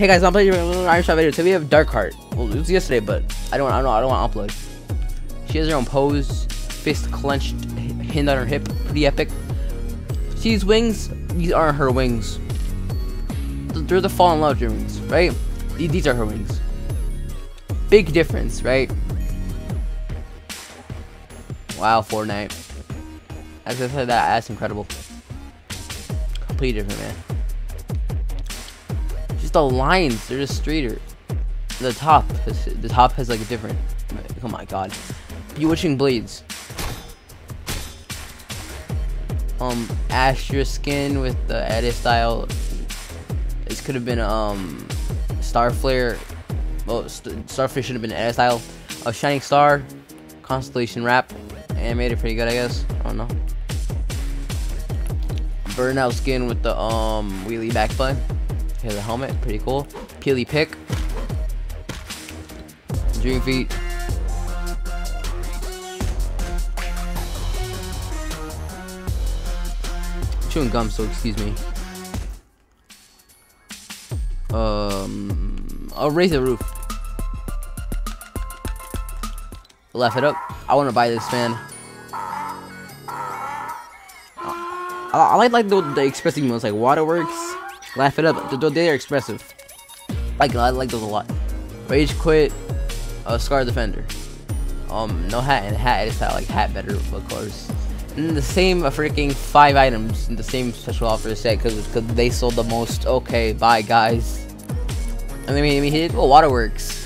Hey guys, I'm playing Item Shop video. Today we have Darkheart. Well, it was yesterday, but I don't, I don't, I don't want to upload. She has her own pose, fist clenched, hand on her hip, pretty epic. She's wings. These aren't her wings. They're the Fallen Love wings, right? These are her wings. Big difference, right? Wow, Fortnite. As I said that, that's incredible. Completely different, man the lines. They're just straighter. The top, the top has like a different. Oh my god, Bewitching Blades. Um, Astra skin with the edit style. This could have been um, Starflare. Well, St Starfish should have been edit style. A Shining Star, Constellation Wrap, animated pretty good, I guess. I don't know. Burnout skin with the um wheelie back button. Here's the helmet, pretty cool. Peely pick. Dream feet. Chewing gum, so excuse me. Um, I'll raise the roof. Left it up. I want to buy this fan. I, I like like the, the expressive modes like Waterworks Laugh it up. They are expressive. Like I like those a lot. Rage quit. Uh, Scarlet Defender. Um, no hat and hat. I just like hat better, of course. And the same uh, freaking five items in the same special offer set because they sold the most. Okay, bye guys. And then we, hit oh, Waterworks.